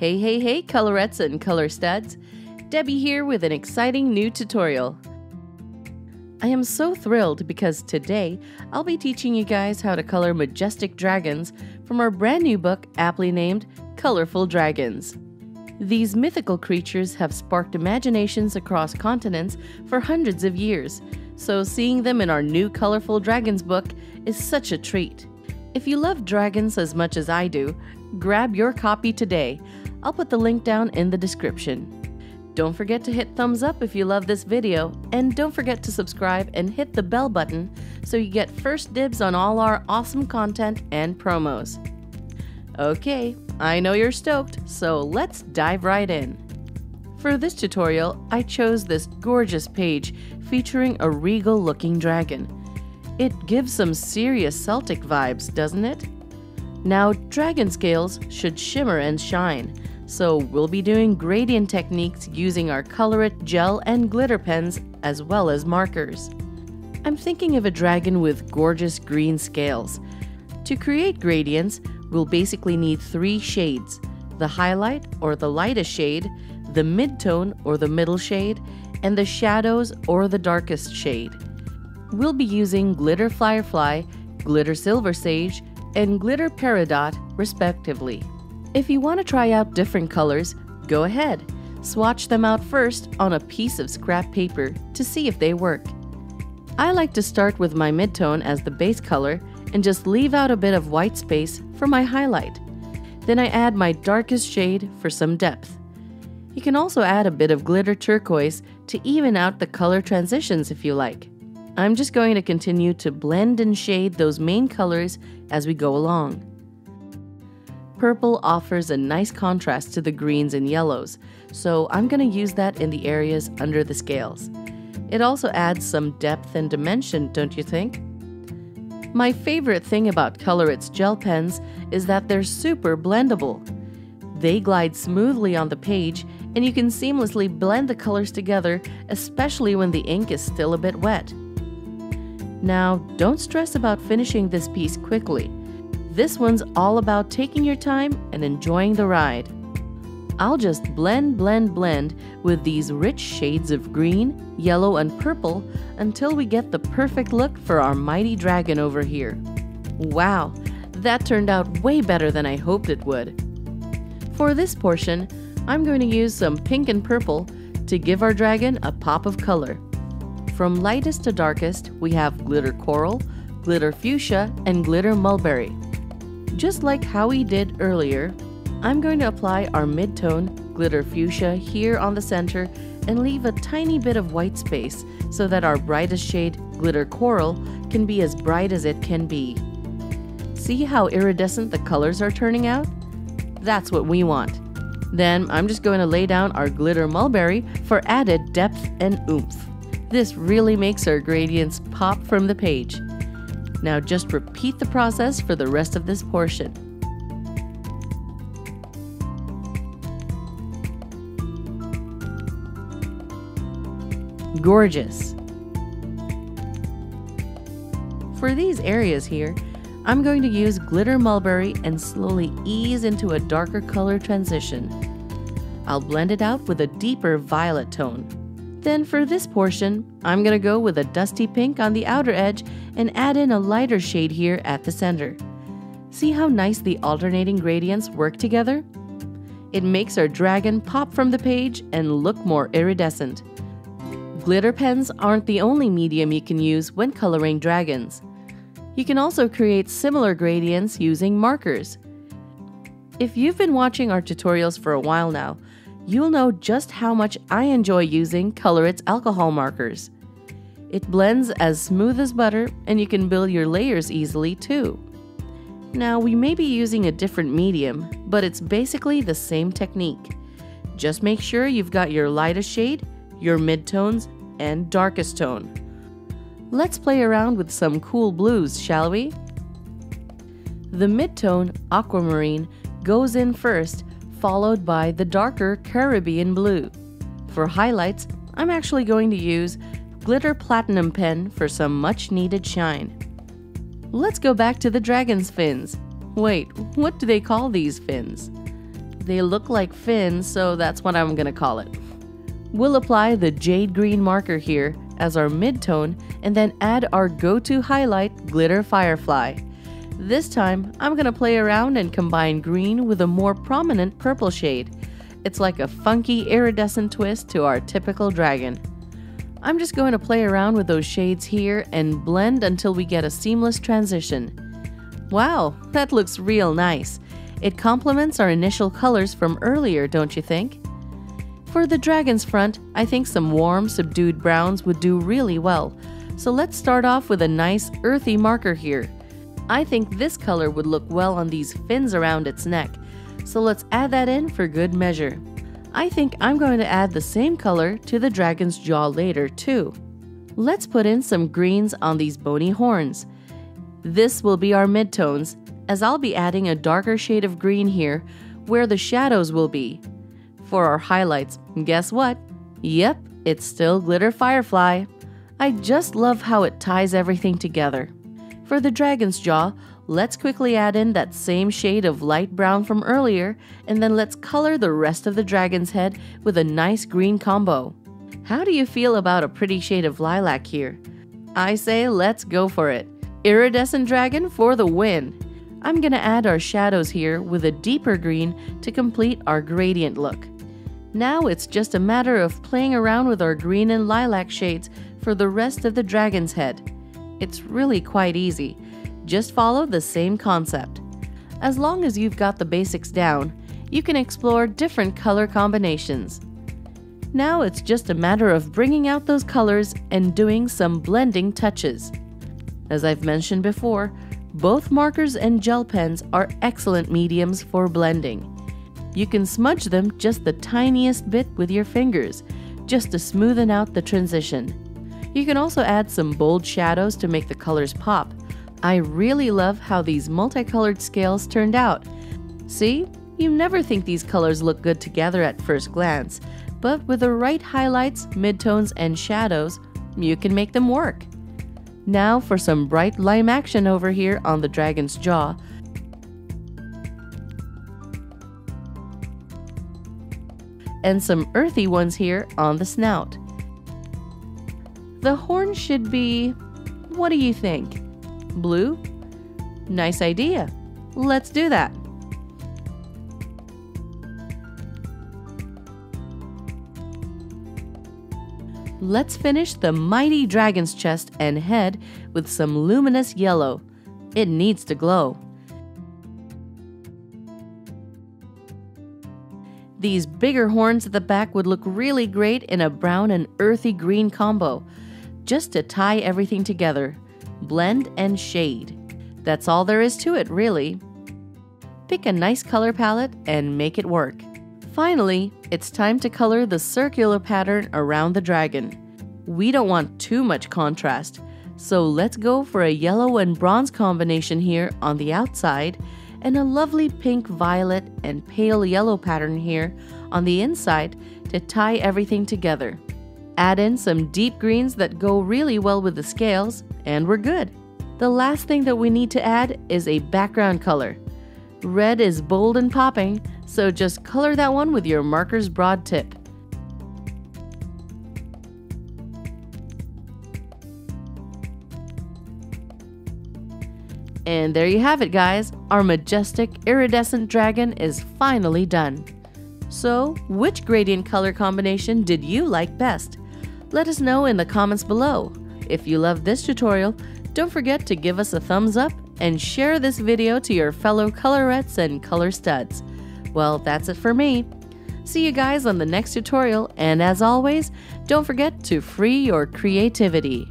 Hey, hey, hey, colorettes and color studs. Debbie here with an exciting new tutorial. I am so thrilled because today I'll be teaching you guys how to color majestic dragons from our brand new book aptly named Colorful Dragons. These mythical creatures have sparked imaginations across continents for hundreds of years, so seeing them in our new Colorful Dragons book is such a treat. If you love dragons as much as I do, grab your copy today. I'll put the link down in the description. Don't forget to hit thumbs up if you love this video, and don't forget to subscribe and hit the bell button so you get first dibs on all our awesome content and promos. Okay, I know you're stoked, so let's dive right in. For this tutorial, I chose this gorgeous page featuring a regal looking dragon. It gives some serious Celtic vibes, doesn't it? Now, dragon scales should shimmer and shine, so we'll be doing gradient techniques using our Colorit gel and glitter pens as well as markers. I'm thinking of a dragon with gorgeous green scales. To create gradients, we'll basically need three shades the highlight or the lightest shade, the midtone or the middle shade, and the shadows or the darkest shade. We'll be using Glitter Firefly, Glitter Silver Sage, and Glitter Peridot, respectively. If you want to try out different colors, go ahead. Swatch them out first on a piece of scrap paper to see if they work. I like to start with my midtone as the base color and just leave out a bit of white space for my highlight. Then I add my darkest shade for some depth. You can also add a bit of glitter turquoise to even out the color transitions if you like. I'm just going to continue to blend and shade those main colors as we go along. Purple offers a nice contrast to the greens and yellows, so I'm going to use that in the areas under the scales. It also adds some depth and dimension, don't you think? My favorite thing about Colorit's gel pens is that they're super blendable. They glide smoothly on the page and you can seamlessly blend the colors together, especially when the ink is still a bit wet. Now, don't stress about finishing this piece quickly. This one's all about taking your time and enjoying the ride. I'll just blend, blend, blend with these rich shades of green, yellow, and purple until we get the perfect look for our mighty dragon over here. Wow, that turned out way better than I hoped it would. For this portion, I'm going to use some pink and purple to give our dragon a pop of color. From lightest to darkest, we have glitter coral, glitter fuchsia, and glitter mulberry. Just like how we did earlier, I'm going to apply our mid-tone glitter fuchsia here on the center and leave a tiny bit of white space so that our brightest shade, glitter coral, can be as bright as it can be. See how iridescent the colors are turning out? That's what we want. Then I'm just going to lay down our glitter mulberry for added depth and oomph. This really makes our gradients pop from the page. Now just repeat the process for the rest of this portion. gorgeous. For these areas here, I'm going to use glitter mulberry and slowly ease into a darker color transition. I'll blend it out with a deeper violet tone. Then for this portion, I'm going to go with a dusty pink on the outer edge and add in a lighter shade here at the center. See how nice the alternating gradients work together? It makes our dragon pop from the page and look more iridescent. Glitter pens aren't the only medium you can use when coloring dragons. You can also create similar gradients using markers. If you've been watching our tutorials for a while now, you'll know just how much I enjoy using Colorit's alcohol markers. It blends as smooth as butter and you can build your layers easily too. Now, we may be using a different medium, but it's basically the same technique. Just make sure you've got your lightest shade, your midtones, and darkest tone. Let's play around with some cool blues, shall we? The midtone, aquamarine, goes in first, followed by the darker Caribbean blue. For highlights, I'm actually going to use Glitter Platinum Pen for some much needed shine. Let's go back to the dragon's fins. Wait, what do they call these fins? They look like fins, so that's what I'm gonna call it. We'll apply the jade green marker here as our midtone and then add our go-to highlight, Glitter Firefly. This time, I'm gonna play around and combine green with a more prominent purple shade. It's like a funky iridescent twist to our typical dragon. I'm just going to play around with those shades here and blend until we get a seamless transition. Wow, that looks real nice. It complements our initial colors from earlier, don't you think? For the dragon's front, I think some warm, subdued browns would do really well. So let's start off with a nice, earthy marker here. I think this color would look well on these fins around its neck. So let's add that in for good measure. I think I'm going to add the same color to the dragon's jaw later too. Let's put in some greens on these bony horns. This will be our midtones, as I'll be adding a darker shade of green here where the shadows will be. For our highlights, guess what? Yep, it's still Glitter Firefly. I just love how it ties everything together. For the dragon's jaw, Let's quickly add in that same shade of light brown from earlier, and then let's color the rest of the dragon's head with a nice green combo. How do you feel about a pretty shade of lilac here? I say let's go for it. Iridescent Dragon for the win! I'm gonna add our shadows here with a deeper green to complete our gradient look. Now it's just a matter of playing around with our green and lilac shades for the rest of the dragon's head. It's really quite easy. Just follow the same concept. As long as you've got the basics down, you can explore different color combinations. Now it's just a matter of bringing out those colors and doing some blending touches. As I've mentioned before, both markers and gel pens are excellent mediums for blending. You can smudge them just the tiniest bit with your fingers, just to smoothen out the transition. You can also add some bold shadows to make the colors pop, I really love how these multicolored scales turned out. See, you never think these colors look good together at first glance, but with the right highlights, midtones, and shadows, you can make them work. Now for some bright lime action over here on the dragon's jaw. And some earthy ones here on the snout. The horn should be... what do you think? Blue? Nice idea. Let's do that. Let's finish the mighty dragon's chest and head with some luminous yellow. It needs to glow. These bigger horns at the back would look really great in a brown and earthy green combo, just to tie everything together blend, and shade. That's all there is to it, really. Pick a nice color palette and make it work. Finally, it's time to color the circular pattern around the dragon. We don't want too much contrast, so let's go for a yellow and bronze combination here on the outside and a lovely pink violet and pale yellow pattern here on the inside to tie everything together. Add in some deep greens that go really well with the scales, and we're good. The last thing that we need to add is a background color. Red is bold and popping, so just color that one with your marker's broad tip. And there you have it, guys. Our majestic iridescent dragon is finally done. So, which gradient color combination did you like best? Let us know in the comments below. If you love this tutorial, don't forget to give us a thumbs up and share this video to your fellow colorettes and color studs. Well, that's it for me. See you guys on the next tutorial, and as always, don't forget to free your creativity.